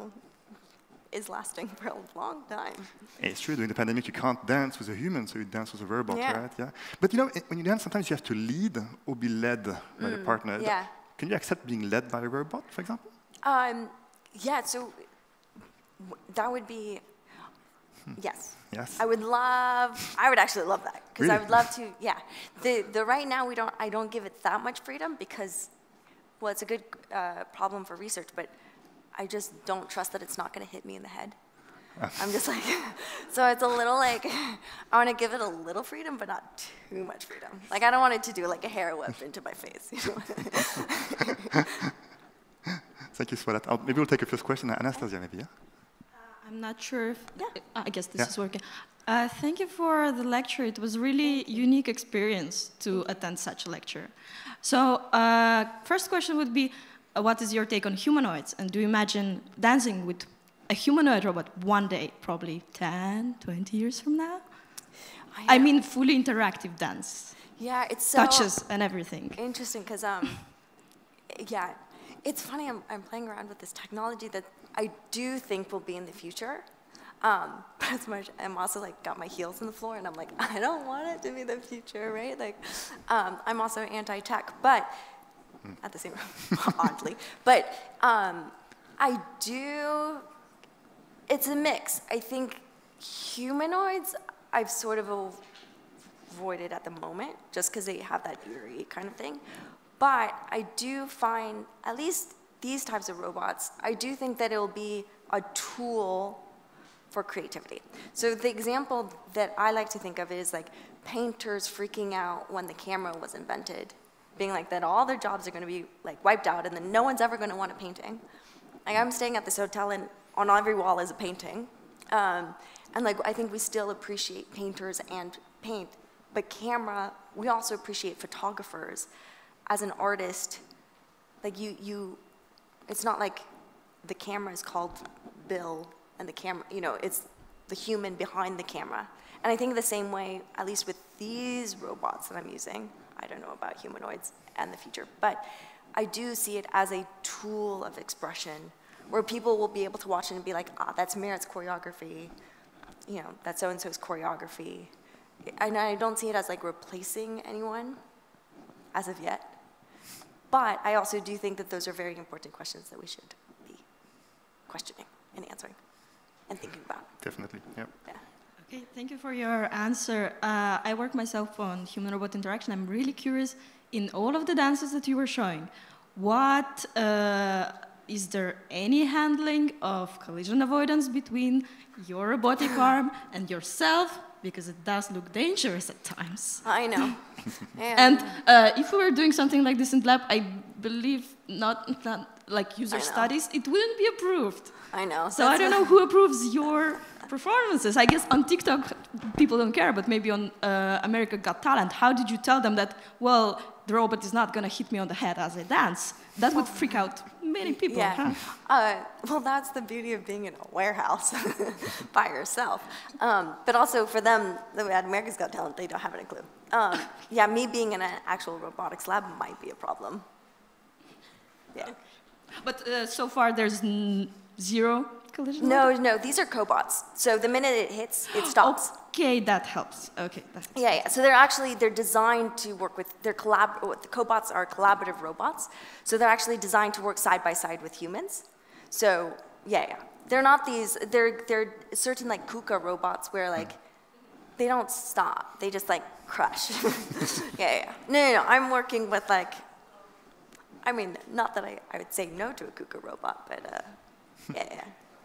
is lasting for a long time. It's true, during the pandemic, you can't dance with a human, so you dance with a robot, Yeah. right? Yeah. But you know, when you dance, sometimes you have to lead or be led by your Mm, partner. yeah. Can you accept being led by a robot, for example? Um, yeah, so w- that would be, yes. Yes. I would love, I would actually love that because I would love to, yeah. The, the right now we don't, I don't give it that much freedom because, well, it's a good uh, problem for research, but I just don't trust that it's not going to hit me in the head. I'm just like, so it's a little like, I want to give it a little freedom, but not too much freedom. Like I don't want it to do like a hair whip into my face. You know? Thank you for that. I'll, maybe we'll take a first question. Anastasia, maybe, yeah? I'm not sure if. Yeah, I guess this Yeah. is working. Uh, thank you for the lecture. It was really unique experience to attend such a lecture. So, uh, first question would be, uh, what is your take on humanoids? And do you imagine dancing with a humanoid robot one day, probably 10, 20 years from now? I mean, fully interactive dance, Yeah, it's so touches and everything. Interesting, because um, yeah, it's funny. I'm I'm playing around with this technology that I do think will be in the future. Um, but as much, I'm also like got my heels in the floor, and I'm like, I don't want it to be the future, right? Like, um, I'm also anti-tech, but at the same oddly, but um, I do. It's a mix. I think humanoids. I've sort of avoided at the moment, just because they have that eerie kind of thing. But I do find, at least these types of robots, I do think that it will be a tool for creativity. So the example that I like to think of is like painters freaking out when the camera was invented, being like that all their jobs are going to be like wiped out, and then no one's ever going to want a painting. Like I'm staying at this hotel, and on every wall is a painting. Um, and like I think we still appreciate painters and paint, but camera, we also appreciate photographers. As an artist, like you, you, it's not like the camera is called Bill and the camera, you know, it's the human behind the camera. And I think the same way, at least with these robots that I'm using, I don't know about humanoids and the future, but I do see it as a tool of expression where people will be able to watch it and be like, ah, that's Merritt's choreography, you know, that's so and so's choreography. And I don't see it as like replacing anyone as of yet. But I also do think that those are very important questions that we should be questioning and answering and thinking about. Definitely, yeah. Yeah. Okay, thank you for your answer. Uh, I work myself on human-robot interaction. I'm really curious, in all of the dances that you were showing, what uh, is there any handling of collision avoidance between your robotic arm and yourself? Because it does look dangerous at times. I know. and uh, if we were doing something like this in lab, I believe not, not like user studies, it wouldn't be approved. I know. So I don't know who approves your performances. I guess on TikTok people don't care, but maybe on uh, America Got Talent, how did you tell them that, well, the robot is not going to hit me on the head as I dance? That would freak out many people. Yeah. huh? Uh, well, that's the beauty of being in a warehouse by yourself. Um, but also for them, the- at America's Got Talent, they don't have any clue. Um, yeah, me being in an actual robotics lab might be a problem. Yeah. But uh, so far there's n- zero collision? No, no, these are cobots. So the minute it hits, it stops. Okay, that helps. Okay. That Yeah, yeah. So they're actually they're designed to work with they're collab. The cobots are collaborative robots. So they're actually designed to work side by side with humans. So yeah, yeah. They're not these. They're they're certain like KUKA robots where like they don't stop. They just like crush. yeah, yeah. No, no, no. I'm working with like. I mean, not that I, I would say no to a KUKA robot, but uh, yeah, yeah.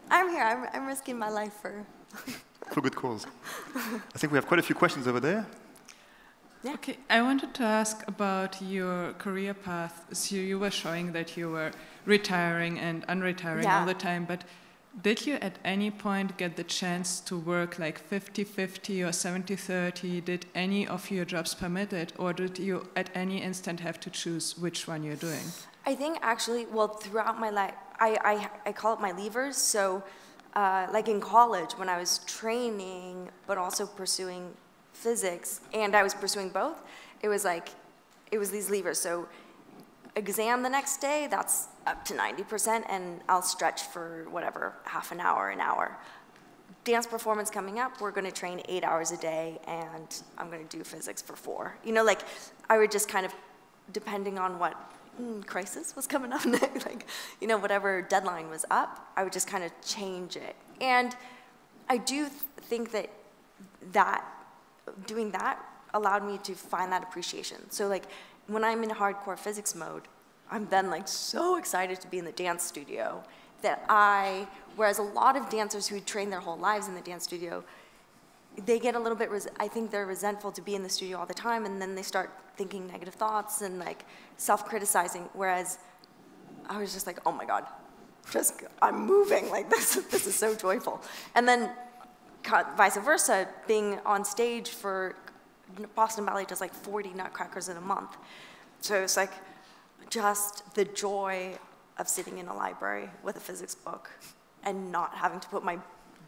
I'm here. I'm, I'm risking my life for. For good cause. I think we have quite a few questions over there. Okay, I wanted to ask about your career path. So you were showing that you were retiring and unretiring Yeah. all the time, but did you at any point get the chance to work like 50 50 or 70 30? Did any of your jobs permit it, or did you at any instant have to choose which one you're doing? I think actually, well, throughout my life, I, I, I call it my levers. So, uh, like in college, when I was training, but also pursuing physics, and I was pursuing both, it was like, it was these levers. So, exam the next day, that's up to 90%, and I'll stretch for whatever, half an hour, an hour. Dance performance coming up, we're going to train eight hours a day, and I'm going to do physics for four. You know, like, I would just kind of, depending on what mm, crisis was coming up, like, you know, whatever deadline was up, I would just kind of change it. And I do th- think that that doing that allowed me to find that appreciation. So like when I'm in hardcore physics mode, I'm then like so excited to be in the dance studio that I, whereas a lot of dancers who train their whole lives in the dance studio, they get a little bit, I think they're resentful to be in the studio all the time and then they start thinking negative thoughts and like self-criticizing, whereas I was just like, oh my God, just, I'm moving, like this, this is so joyful. And then vice versa, being on stage for Boston Ballet does like 40 nutcrackers in a month. So it's like just the joy of sitting in a library with a physics book and not having to put my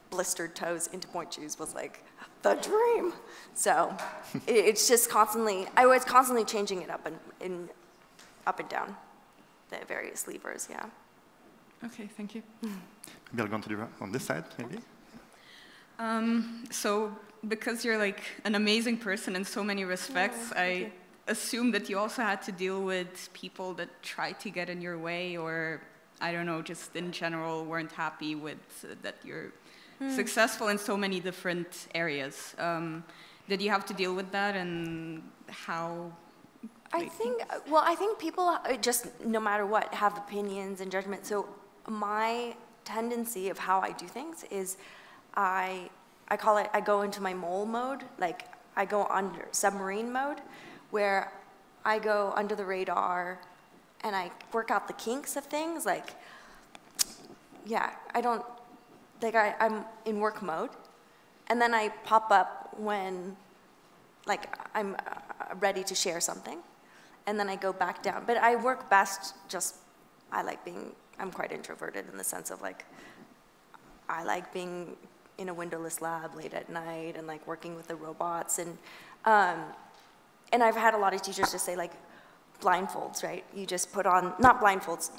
blistered toes into pointe shoes was like the dream. So it's just constantly, I was constantly changing it up and, in, up and down the various levers, yeah. Okay, thank you. Maybe I'll go on to the on this side, maybe. Um, so, because you're like an amazing person in so many respects, I assume that you also had to deal with people that tried to get in your way, or I don't know, just in general weren't happy with uh, that you're Hmm. successful in so many different areas. Um, did you have to deal with that, and how? I think, well, I think people uh, just, no matter what, have opinions and judgment. So my tendency of how I do things is I, I call it, I go into my mole mode, like I go under submarine mode, where I go under the radar and I work out the kinks of things. Like, yeah, I don't, like I, I'm in work mode. And then I pop up when like I'm uh, ready to share something, and then I go back down. But I work best just, I like being, I'm quite introverted in the sense of like, I like being in a windowless lab late at night and like working with the robots. And, um, and I've had a lot of teachers just say like, blindfolds, right? You just put on, not blindfolds,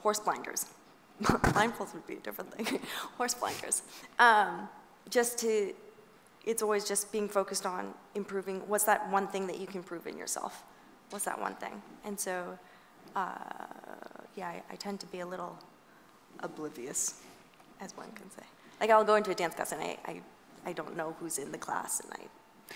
horse blinders. blindfolds would be a different thing, horse blinders. Um, just to, it's always just being focused on improving, what's that one thing that you can improve in yourself? What's that one thing? And so, uh, yeah, I, I tend to be a little oblivious, as one can say. Like I'll go into a dance class and I, I, I don't know who's in the class, and I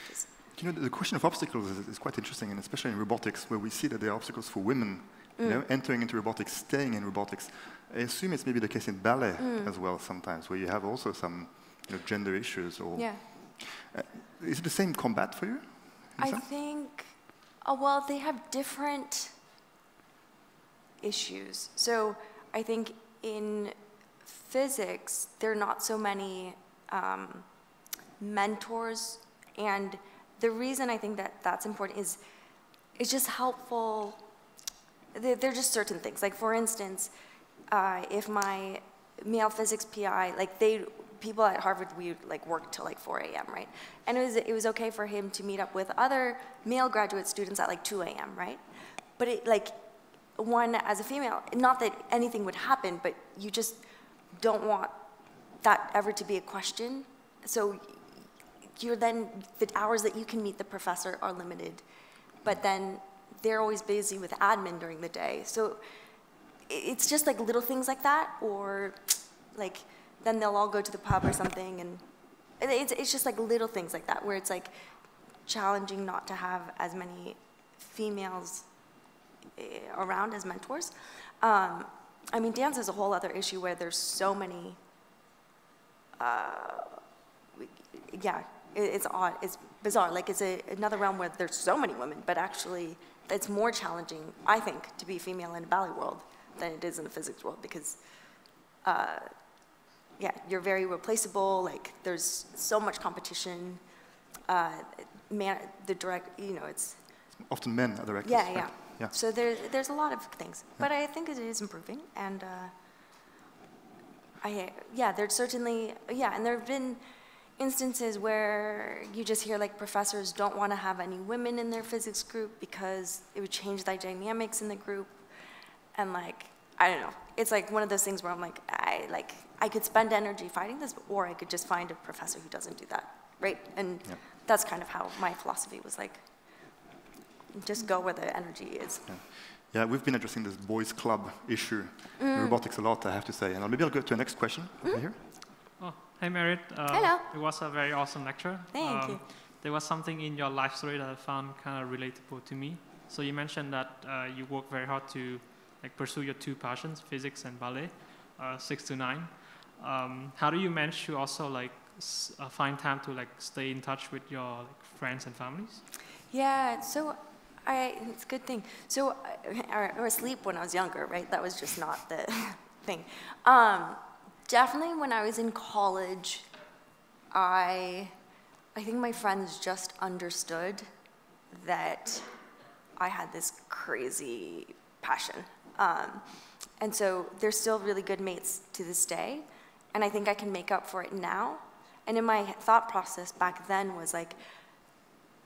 just. You know, the- question of obstacles is, is quite interesting, and especially in robotics, where we see that there are obstacles for women, you Mm. know, entering into robotics, staying in robotics. I assume it's maybe the case in ballet Mm. as well sometimes, where you have also some you know, gender issues. Or Yeah. Uh, is it the same combat for you? I think, oh, well, they have different issues. So I think in physics, there are not so many um, mentors. And the reason I think that that's important is it's just helpful. There, are just certain things. Like, for instance, uh, if my male physics PI, like they, people at Harvard, we like work till like 4 a.m., right? And it was, it was okay for him to meet up with other male graduate students at like 2 a.m., right? But it like, one as a female, not that anything would happen, but you just don't want that ever to be a question. So you're then, the hours that you can meet the professor are limited, but then they're always busy with admin during the day. So it's just like little things like that, or like then they'll all go to the pub or something, and it's, it's just like little things like that, where it's like challenging not to have as many females eh, around as mentors. Um, I mean, dance is a whole other issue where there's so many. Uh, yeah, it's odd. It's bizarre. Like it's a, another realm where there's so many women, but actually, it's more challenging, I think, to be female in the ballet world than it is in the physics world because, uh, yeah, you're very replaceable. Like there's so much competition. Uh, man, the direct, you know, it's Often men are directors. yeah, right? yeah. yeah. So there, there's a lot of things, but I think it is improving, and uh, I, yeah, there's certainly, yeah, and there have been instances where you just hear like professors don't want to have any women in their physics group because it would change the dynamics in the group, and like I don't know, it's like one of those things where I'm like I like I could spend energy fighting this, or I could just find a professor who doesn't do that, right? And Yeah. that's kind of how my philosophy was like, just go where the energy is. Yeah, we've been addressing this boys' club issue in Mm. robotics a lot, I have to say. And maybe I'll go to the next question over here. Hey Merritt. Uh, Hello. It was a very awesome lecture. Thank you. There was something in your life story that I found kind of relatable to me. So you mentioned that uh, you work very hard to like pursue your two passions, physics and ballet, uh, six to nine. Um, how do you manage to also like s- uh, find time to like stay in touch with your like, friends and families? Yeah, so I, it's a good thing. So I, I was asleep when I was younger, right? That was just not the thing. Um, definitely when I was in college, I, I think my friends just understood that I had this crazy passion. Um, and so they're still really good mates to this day. And I think I can make up for it now. And in my thought process back then was like,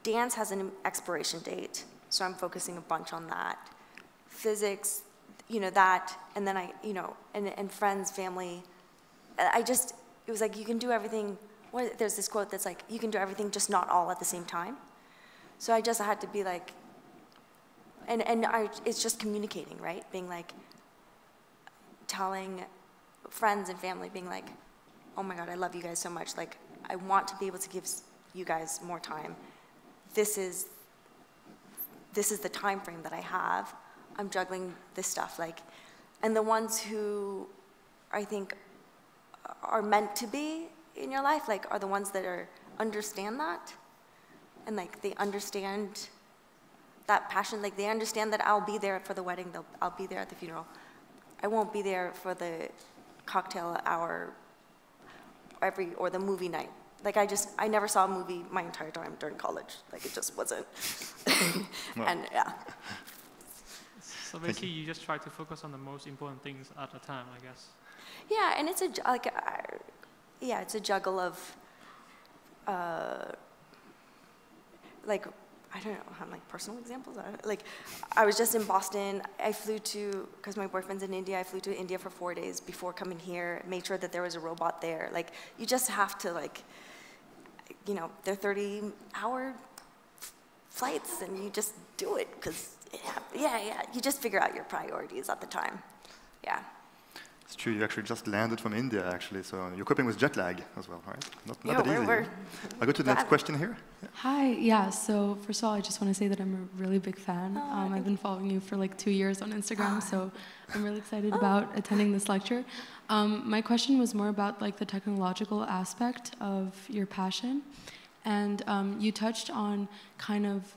dance has an expiration date, so I'm focusing a bunch on that. Physics, you know, that, and then I, you know, and, and friends, family. I just, it was like, you can do everything. What, there's this quote that's like, you can do everything, just not all at the same time. So I just had to be like, and, and I, it's just communicating, right? Being like, telling friends and family, being like, oh my God, I love you guys so much. Like, I want to be able to give you guys more time. This is, this is the time frame that I have. I'm juggling this stuff. Like, and the ones who I think are meant to be in your life, like, are the ones that are understand that, and like they understand that passion. Like they understand that I'll be there for the wedding. They'll, I'll be there at the funeral. I won't be there for the cocktail hour every or the movie night. Like I just I never saw a movie my entire time during college. Like it just wasn't. and yeah. So basically, you just try to focus on the most important things at a time, I guess. Yeah, and it's a like yeah, it's a juggle of uh, like I don't know, have like personal examples. Like I was just in Boston. I flew to because my boyfriend's in India. I flew to India for four days before coming here. Made sure that there was a robot there. Like you just have to like, you know, they're 30 hour flights, and you just do it because yeah, yeah. You just figure out your priorities at the time. Yeah. It's true, you actually just landed from India, actually, so you're coping with jet lag as well, right? Not, not Yeah, that we're- easy. we're I'll go to the next question here. Hi, yeah, so first of all, I just want to say that I'm a really big fan. Oh, um, I've been following you for like two years on Instagram, so I'm really excited about attending this lecture. Um, my question was more about like the technological aspect of your passion. And um, you touched on kind of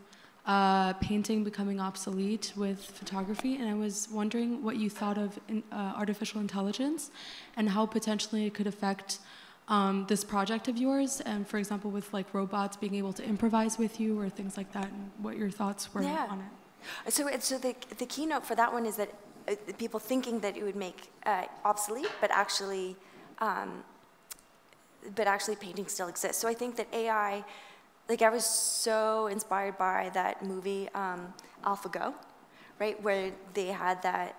uh, painting becoming obsolete with photography, and I was wondering what you thought of in, uh, artificial intelligence and how potentially it could affect um, this project of yours, and for example, with like robots being able to improvise with you or things like that, and what your thoughts were Yeah. on it. So, so the, the keynote for that one is that uh, people thinking that it would make uh, obsolete, but actually, um, but actually painting still exists. So I think that AI, like I was so inspired by that movie um, AlphaGo, right, where they had that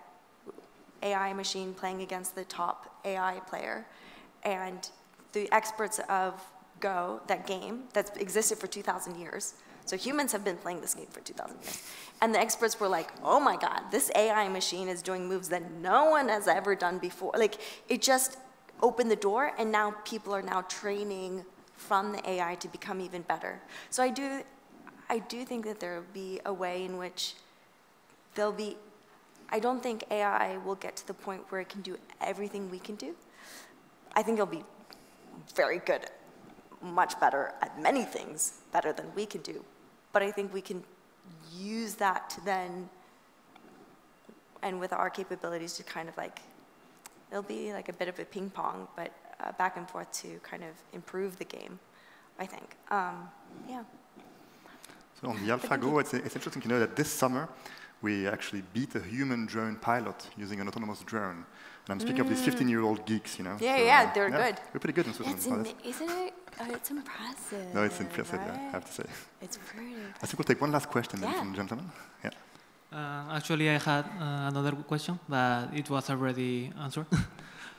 AI machine playing against the top AI player, and the experts of Go, that game that's existed for 2,000 years. So humans have been playing this game for 2,000 years. And the experts were like, oh my God, this AI machine is doing moves that no one has ever done before. Like, it just opened the door, and now people are now training from the AI to become even better. So I do, I do think that there will be a way in which there'll be, I don't think AI will get to the point where it can do everything we can do. I think it'll be very good, much better at many things, better than we can do. But I think we can use that to then, and with our capabilities to kind of like, it'll be like a bit of a ping pong, but uh, back and forth to kind of improve the game, I think. Um, yeah. So on the AlphaGo, it's, it's interesting to know that this summer we actually beat a human drone pilot using an autonomous drone. And I'm speaking of these Mm. 15-year-old geeks, you know. Yeah, so, yeah, they're good. We're pretty good in Switzerland. It's in, isn't it? Oh, it's impressive. no, it's impressive, yeah, I have to say. It's pretty. I think we'll take one last question then Yeah. from the gentleman. Yeah. Uh, actually, I had uh, another question, but it was already answered.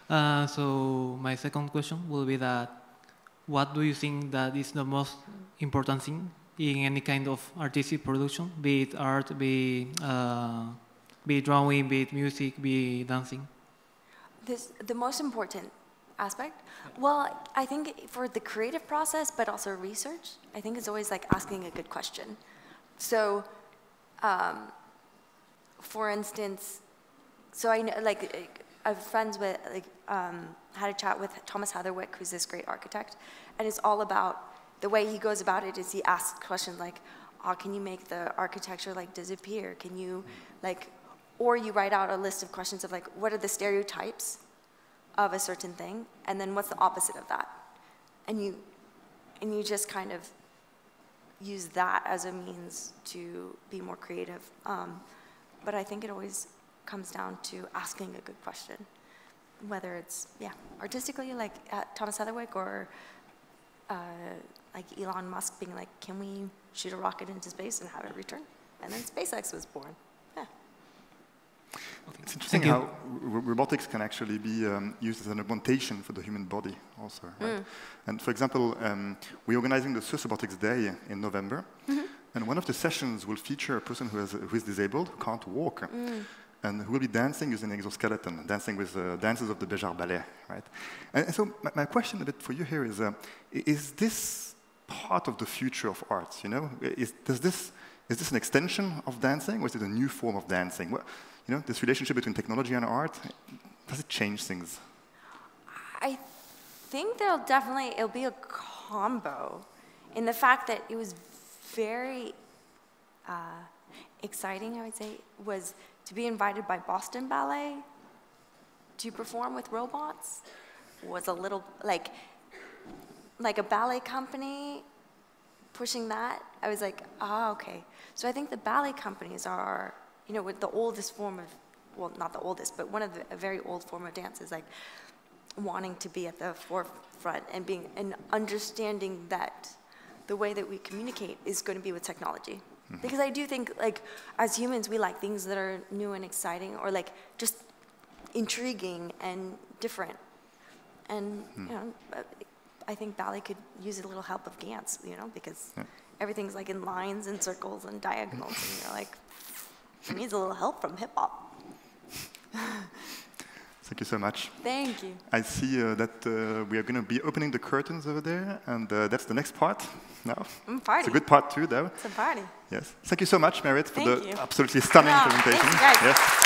uh, so my second question will be that what do you think that is the most important thing in any kind of artistic production, be it art, be uh, be drawing, be it music, be dancing? This, the most important aspect? Well, I think for the creative process, but also research, I think it's always like asking a good question. So, um, for instance, so I know, like, I have friends with, like, um, had a chat with Thomas Heatherwick, who's this great architect, and it's all about the way he goes about it is he asks questions like, oh, can you make the architecture like disappear? Can you like, or you write out a list of questions of like, what are the stereotypes of a certain thing, and then what's the opposite of that? And you, and you just kind of use that as a means to be more creative. Um, but I think it always comes down to asking a good question, whether it's, yeah, artistically like uh, Thomas Heatherwick or uh, like Elon Musk being like, can we shoot a rocket into space and have it return? And then SpaceX was born. Yeah. It's interesting how r- robotics can actually be um, used as an augmentation for the human body also, right? Mm. And for example, um, we're organizing the Swiss Robotics Day in November, Mm-hmm. and one of the sessions will feature a person who, has, who is disabled, who can't walk, Mm. And who will be dancing using an exoskeleton, dancing with uh, dances of the Béjart Ballet, right? And, and so my, my question a bit for you here is, uh, is this part of the future of arts, you know? Is, does this, is this an extension of dancing, or is it a new form of dancing? What, you know, this relationship between technology and art, does it change things? I think there'll definitely, it'll be a combo in the fact that it was very uh, exciting, I would say, was to be invited by Boston Ballet to perform with robots was a little like like a ballet company pushing that i was like ah okay. So i think the ballet companies are you know with the oldest form of well not the oldest but one of the a very old form of dance is like wanting to be at the forefront and being and understanding that the way that we communicate is going to be with technology because i do think like as humans we like things that are new and exciting or like just intriguing and different and Hmm. you know i think ballet could use a little help of gantz you know because Yeah. everything's like in lines and circles and diagonals and you're like it needs a little help from hip hop Thank you so much. Thank you. I see uh, that uh, we are going to be opening the curtains over there, and uh, that's the next part now. Mm, party. It's a good part too, though. It's a party. Yes. Thank you so much, Merritt, for Thank the you. absolutely stunning No, presentation. Yes.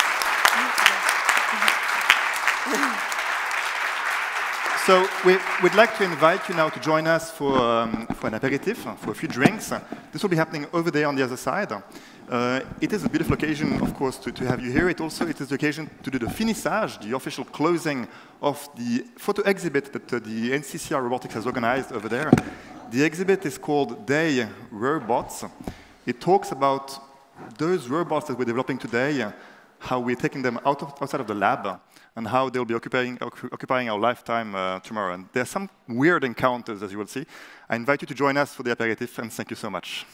So we, would like to invite you now to join us for, um, for an aperitif, for a few drinks. This will be happening over there on the other side. Uh, it is a beautiful occasion, of course, to, to have you here. It also it is the occasion to do the finissage, the official closing of the photo exhibit that uh, the NCCR Robotics has organized over there. The exhibit is called Day Robots. It talks about those robots that we're developing today, how we're taking them out of, outside of the lab, and how they'll be occupying, occupying our lifetime uh, tomorrow. And there are some weird encounters, as you will see. I invite you to join us for the aperitif, and thank you so much.